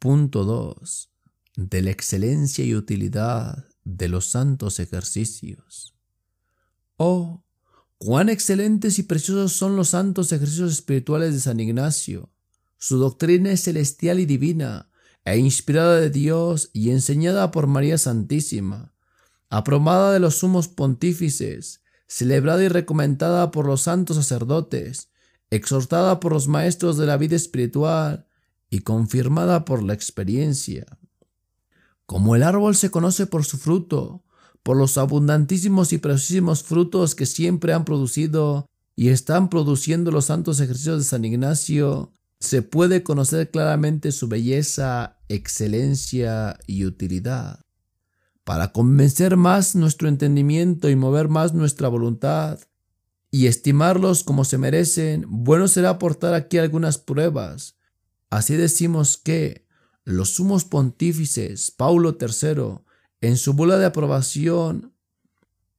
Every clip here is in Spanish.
Punto 2. De la excelencia y utilidad de los santos ejercicios. Oh, cuán excelentes y preciosos son los santos ejercicios espirituales de San Ignacio. Su doctrina es celestial y divina, e inspirada de Dios y enseñada por María Santísima, aprobada de los sumos pontífices, celebrada y recomendada por los santos sacerdotes, exhortada por los maestros de la vida espiritual y confirmada por la experiencia. Como el árbol se conoce por su fruto, por los abundantísimos y preciosísimos frutos que siempre han producido y están produciendo los santos ejercicios de San Ignacio, se puede conocer claramente su belleza, excelencia y utilidad. Para convencer más nuestro entendimiento y mover más nuestra voluntad, y estimarlos como se merecen, bueno será aportar aquí algunas pruebas. Así decimos que los sumos pontífices, Paulo III, en su bula de aprobación,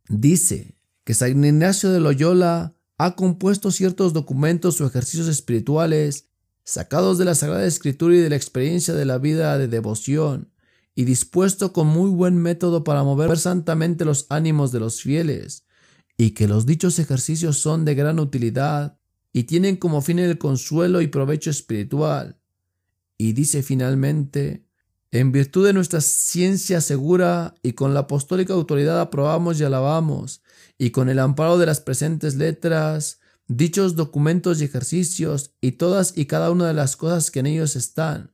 dice que San Ignacio de Loyola ha compuesto ciertos documentos o ejercicios espirituales sacados de la Sagrada Escritura y de la experiencia de la vida de devoción, y dispuesto con muy buen método para mover santamente los ánimos de los fieles, y que los dichos ejercicios son de gran utilidad y tienen como fin el consuelo y provecho espiritual. Y dice finalmente, en virtud de nuestra ciencia segura y con la apostólica autoridad aprobamos y alabamos, y con el amparo de las presentes letras, dichos documentos y ejercicios y todas y cada una de las cosas que en ellos están,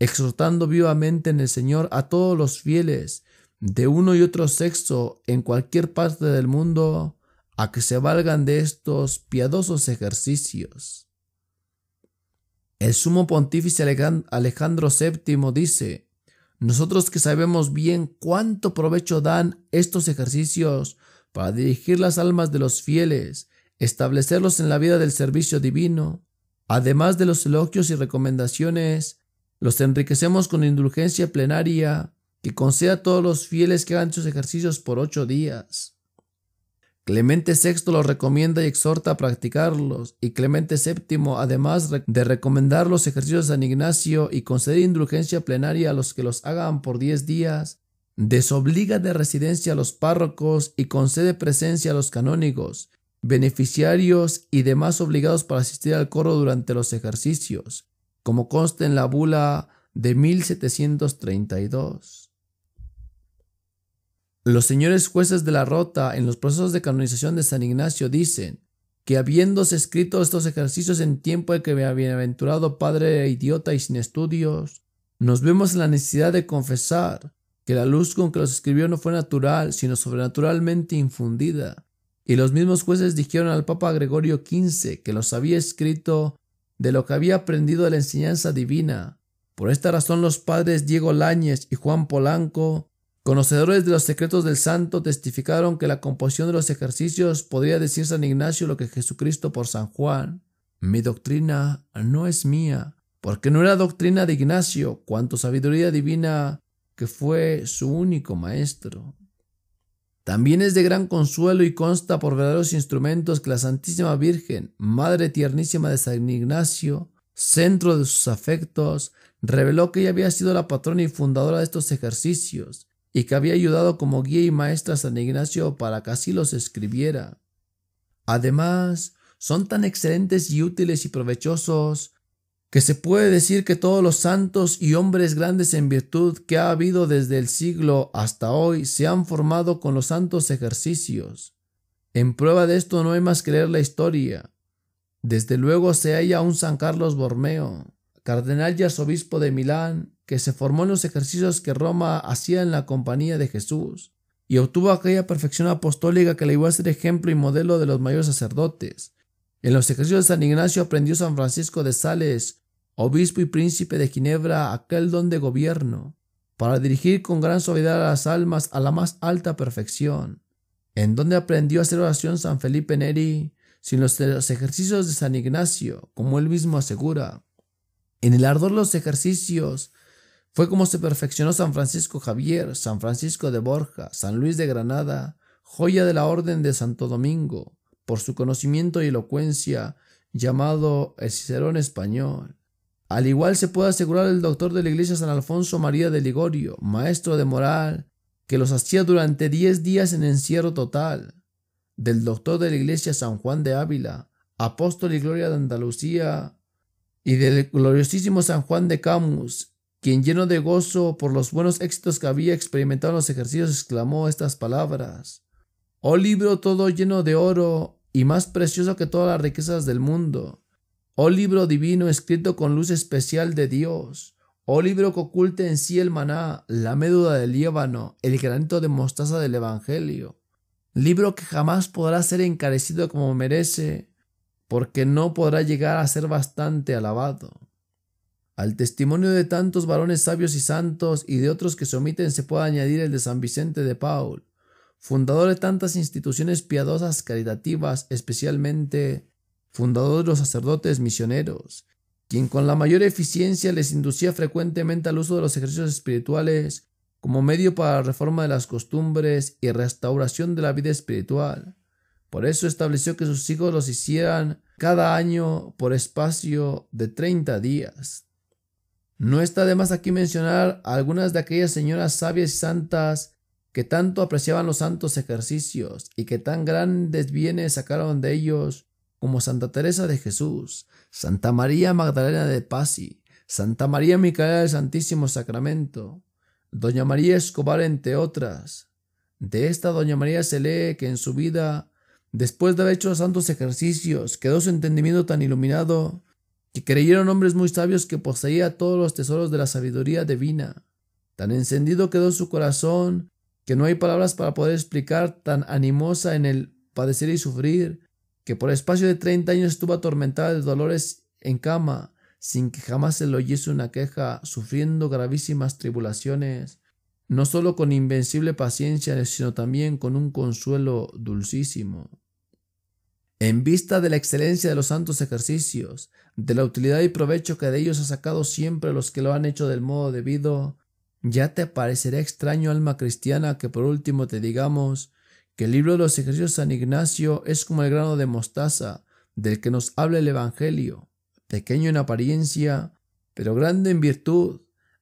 exhortando vivamente en el Señor a todos los fieles de uno y otro sexo en cualquier parte del mundo, a que se valgan de estos piadosos ejercicios. El sumo pontífice Alejandro VII dice, nosotros que sabemos bien cuánto provecho dan estos ejercicios para dirigir las almas de los fieles, establecerlos en la vida del servicio divino, además de los elogios y recomendaciones, los enriquecemos con indulgencia plenaria que conceda a todos los fieles que hagan sus ejercicios por ocho días. Clemente VI los recomienda y exhorta a practicarlos, y Clemente VII, además de recomendar los ejercicios de San Ignacio y conceder indulgencia plenaria a los que los hagan por diez días, desobliga de residencia a los párrocos y concede presencia a los canónigos, beneficiarios y demás obligados para asistir al coro durante los ejercicios, como consta en la bula de 1732. Los señores jueces de la Rota en los procesos de canonización de San Ignacio dicen que habiéndose escrito estos ejercicios en tiempo de que bienaventurado padre idiota y sin estudios, nos vemos en la necesidad de confesar que la luz con que los escribió no fue natural, sino sobrenaturalmente infundida. Y los mismos jueces dijeron al Papa Gregorio XV que los había escrito de lo que había aprendido de la enseñanza divina. Por esta razón los padres Diego Láñez y Juan Polanco Conocedores de los secretos del santo testificaron que la composición de los ejercicios podría decir San Ignacio lo que Jesucristo por San Juan. Mi doctrina no es mía, porque no era doctrina de Ignacio, cuanto sabiduría divina que fue su único maestro. También es de gran consuelo y consta por verdaderos instrumentos que la Santísima Virgen, Madre tiernísima de San Ignacio, centro de sus afectos, reveló que ella había sido la patrona y fundadora de estos ejercicios, y que había ayudado como guía y maestra a San Ignacio para que así los escribiera. Además, son tan excelentes y útiles y provechosos que se puede decir que todos los santos y hombres grandes en virtud que ha habido desde el siglo hasta hoy se han formado con los santos ejercicios. En prueba de esto no hay más que leer la historia. Desde luego se halla un San Carlos Bormeo, cardenal y arzobispo de Milán, que se formó en los ejercicios que Roma hacía en la compañía de Jesús, y obtuvo aquella perfección apostólica que le iba a ser ejemplo y modelo de los mayores sacerdotes. En los ejercicios de San Ignacio aprendió San Francisco de Sales, obispo y príncipe de Ginebra, aquel don de gobierno, para dirigir con gran suavidad a las almas a la más alta perfección. En donde aprendió a hacer oración San Felipe Neri, sin los ejercicios de San Ignacio, como él mismo asegura. En el ardor de los ejercicios fue como se perfeccionó San Francisco Javier, San Francisco de Borja, San Luis de Granada, joya de la Orden de Santo Domingo, por su conocimiento y elocuencia, llamado el Cicerón español. Al igual se puede asegurar el doctor de la iglesia San Alfonso María de Ligorio, maestro de moral, que los hacía durante diez días en encierro total. Del doctor de la iglesia San Juan de Ávila, apóstol y gloria de Andalucía, y del gloriosísimo San Juan de Camus, quien lleno de gozo por los buenos éxitos que había experimentado en los ejercicios, exclamó estas palabras. Oh libro todo lleno de oro y más precioso que todas las riquezas del mundo. Oh libro divino escrito con luz especial de Dios. Oh libro que oculte en sí el maná, la médula del Líbano, el granito de mostaza del Evangelio. Libro que jamás podrá ser encarecido como merece, porque no podrá llegar a ser bastante alabado. Al testimonio de tantos varones sabios y santos y de otros que se omiten se puede añadir el de San Vicente de Paul, fundador de tantas instituciones piadosas caritativas, especialmente fundador de los sacerdotes misioneros, quien con la mayor eficiencia les inducía frecuentemente al uso de los ejercicios espirituales como medio para la reforma de las costumbres y restauración de la vida espiritual. Por eso estableció que sus hijos los hicieran cada año por espacio de treinta días. No está de más aquí mencionar algunas de aquellas señoras sabias y santas que tanto apreciaban los santos ejercicios y que tan grandes bienes sacaron de ellos como Santa Teresa de Jesús, Santa María Magdalena de Pasi, Santa María Micaela del Santísimo Sacramento, Doña María Escobar entre otras. De esta Doña María se lee que en su vida, después de haber hecho santos ejercicios, quedó su entendimiento tan iluminado que creyeron hombres muy sabios que poseía todos los tesoros de la sabiduría divina. Tan encendido quedó su corazón que no hay palabras para poder explicar tan animosa en el padecer y sufrir, que por espacio de treinta años estuvo atormentada de dolores en cama, sin que jamás se le oyese una queja, sufriendo gravísimas tribulaciones, no sólo con invencible paciencia, sino también con un consuelo dulcísimo. En vista de la excelencia de los santos ejercicios, de la utilidad y provecho que de ellos ha sacado siempre los que lo han hecho del modo debido, ya te parecerá extraño, alma cristiana, que por último te digamos que el libro de los ejercicios de San Ignacio es como el grano de mostaza del que nos habla el Evangelio, pequeño en apariencia, pero grande en virtud.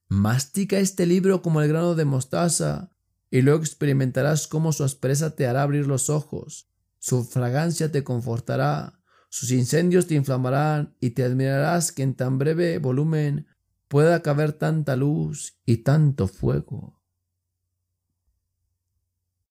Mastica este libro como el grano de mostaza, y luego experimentarás cómo su aspereza te hará abrir los ojos, su fragancia te confortará, sus incendios te inflamarán y te admirarás que en tan breve volumen pueda caber tanta luz y tanto fuego.